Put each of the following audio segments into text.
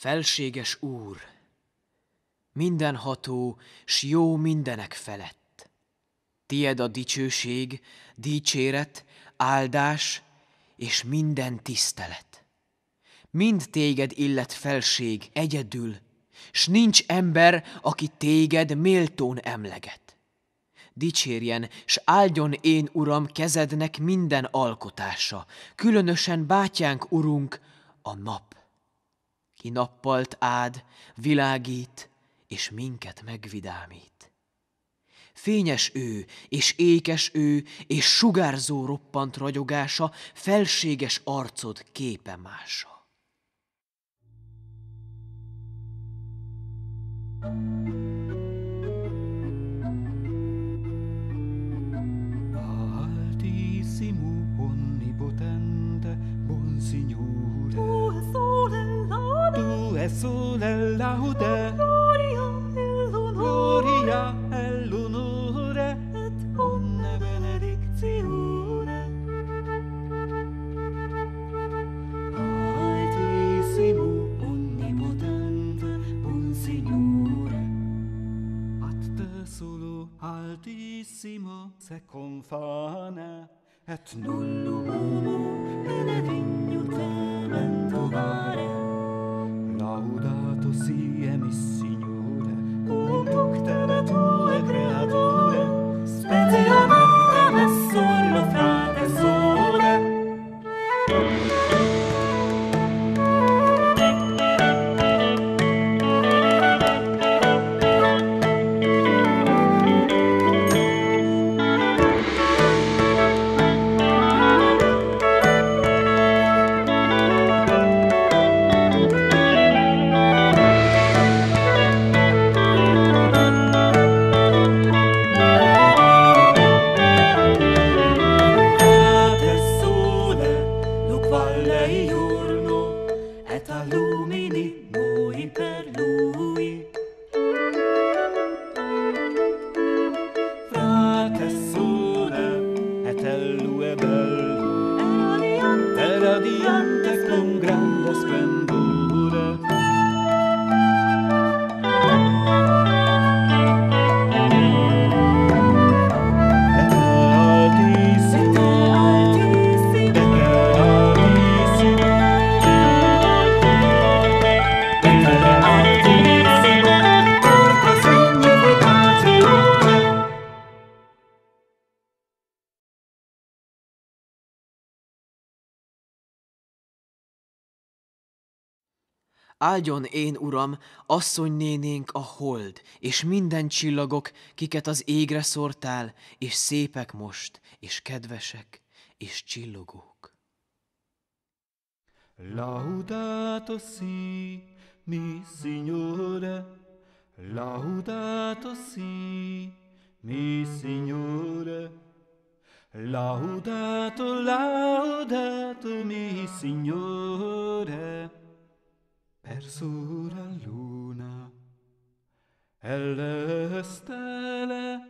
Felséges Úr, mindenható, s jó mindenek felett. Tied a dicsőség, dicséret, áldás és minden tisztelet. Mind téged illet felség egyedül, s nincs ember, aki téged méltón emleget. Dicsérjen, s áldjon én, Uram, kezednek minden alkotása, különösen bátyánk, Urunk, a nap. Ki nappalt ád, világít, és minket megvidámít. Fényes ő, és ékes ő, és sugárzó roppant ragyogása, felséges arcod képe mása. Altissimo, es une laude. Oh, gloria el lunure et omne benedictione altissimo onnipotente un signore ad te altissimo se confana et nullum uno benedictione temen trovare. Laudato si e mi signore, conducta natura creatura, speziale 你啊 Áldjon én, Uram, asszonynénénk a hold, és minden csillagok, kiket az égre szórtál, és szépek most, és kedvesek, és csillogók. Laudato si mi Signore, laudato si mi Signore, laudato, laudato mi Signore, per sura luna e le stelle.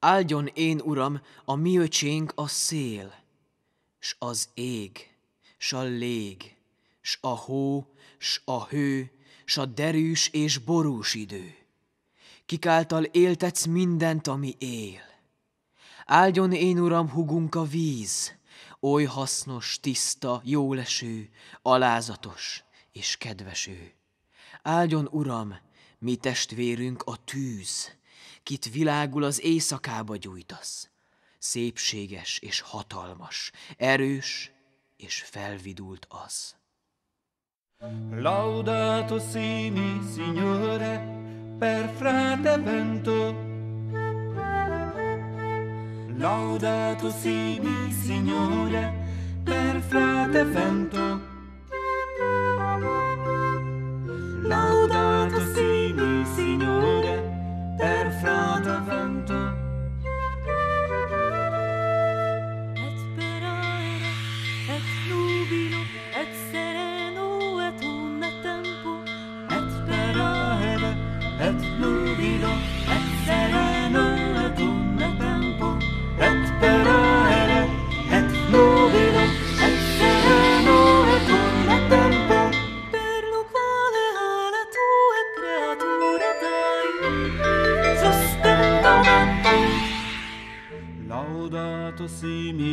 Áldjon én, Uram, a mi öcsénk a szél, s az ég, s a lég, s a hó, s a hő, s a derűs és borús idő. Kik által éltetsz mindent, ami él. Áldjon én, Uram, hugunk a víz, oly hasznos, tiszta, jóleső, alázatos és kedves ő. Áldjon, Uram, mi testvérünk a tűz, kit világul az éjszakába gyújtasz. Szépséges és hatalmas, erős és felvidult az. Laudato si mi Signore per frate vento. Laudato si mi Signore per frate vento.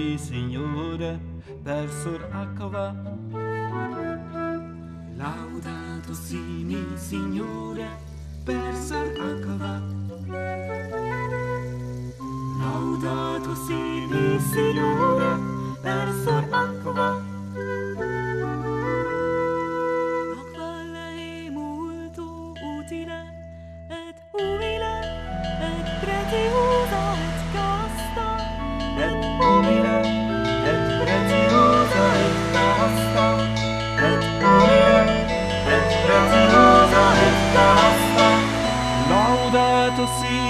Si mi Signore per sur acqua. Laudato si mi Signore per sur acqua. Laudato si mi Signore per sur acqua. Laudato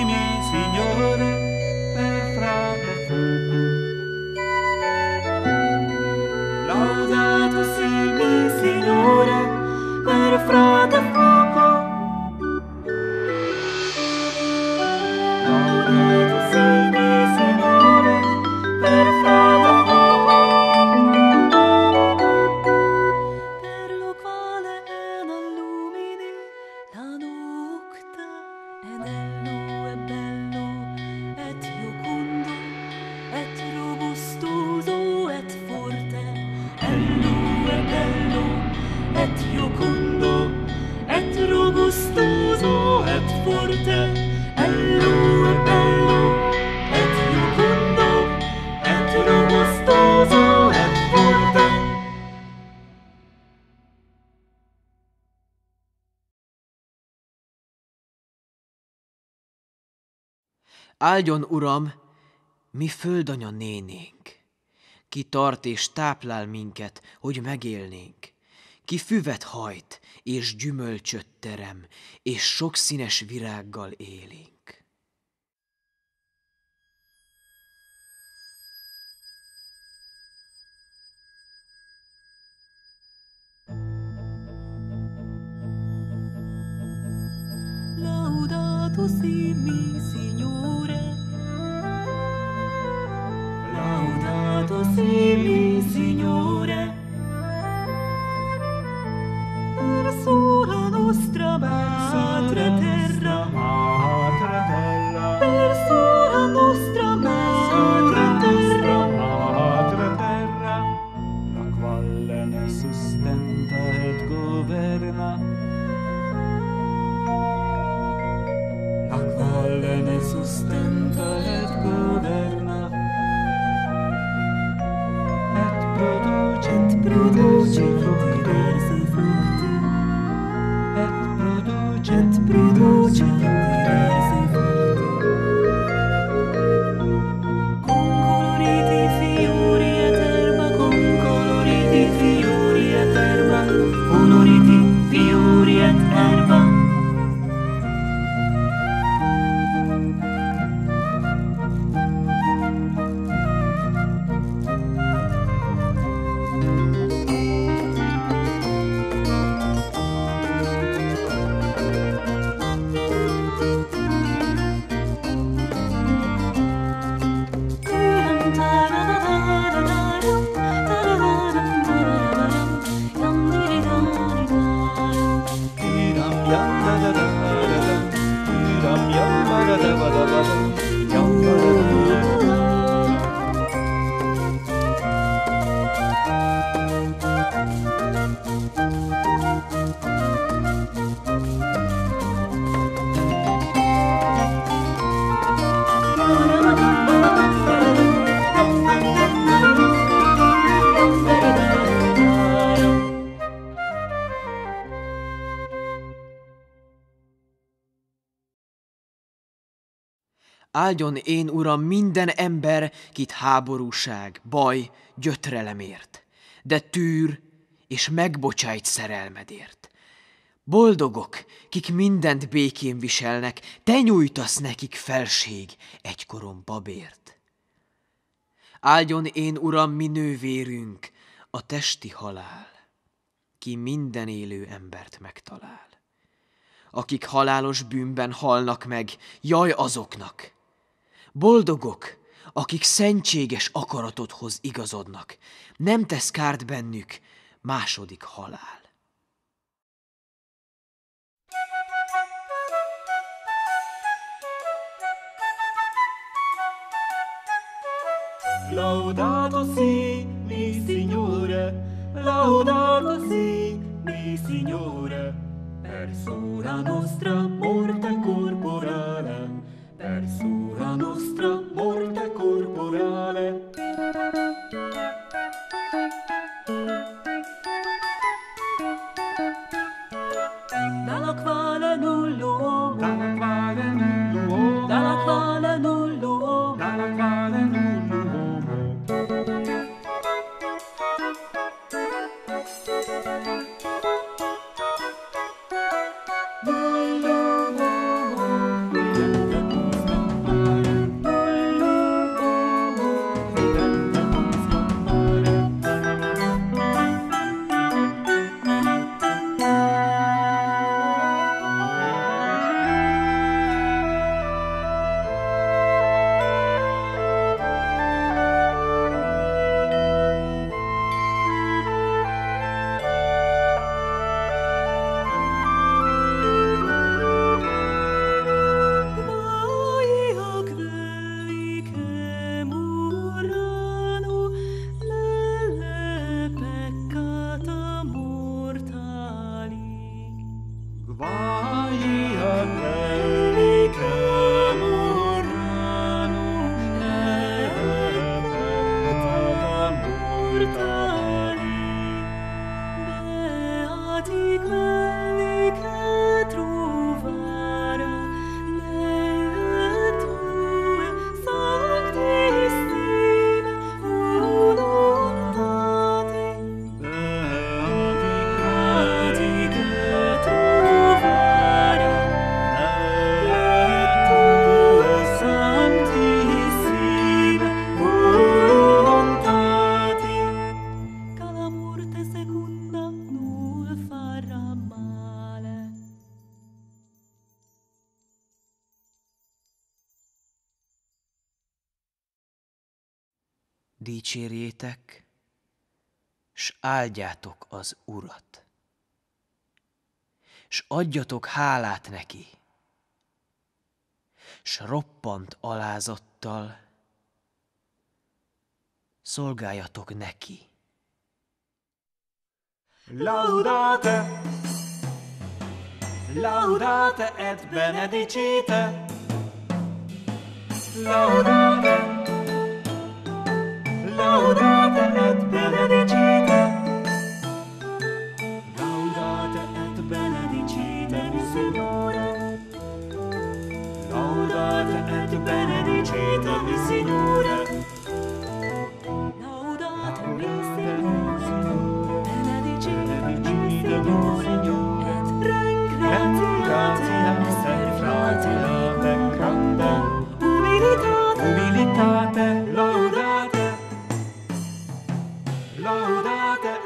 Áldjon, Uram, mi földanya nénénk, ki tart és táplál minket, hogy megélnénk, ki füvet hajt és gyümölcsöt terem, és sokszínes virággal élénk. Laudato si Áldjon én, Uram, minden ember, kit háborúság, baj, gyötrelem ért, de tűr és megbocsájt szerelmedért. Boldogok, kik mindent békén viselnek, te nyújtasz nekik felség egykoron babért. Áldjon én, Uram, mi nővérünk, a testi halál, ki minden élő embert megtalál. Akik halálos bűnben halnak meg, jaj azoknak! Boldogok, akik szentséges akaratodhoz igazodnak, nem tesz kárt bennük második halál. Laudato si, mi Signore, laudato si, mi Signore, per sura nostra morte corporale, per sura nostra morte corporale. Dicsérjétek, s áldjátok az Urat, s adjatok hálát neki, s roppant alázattal szolgáljatok neki. Laudate, laudate et benedicite. Laudate, God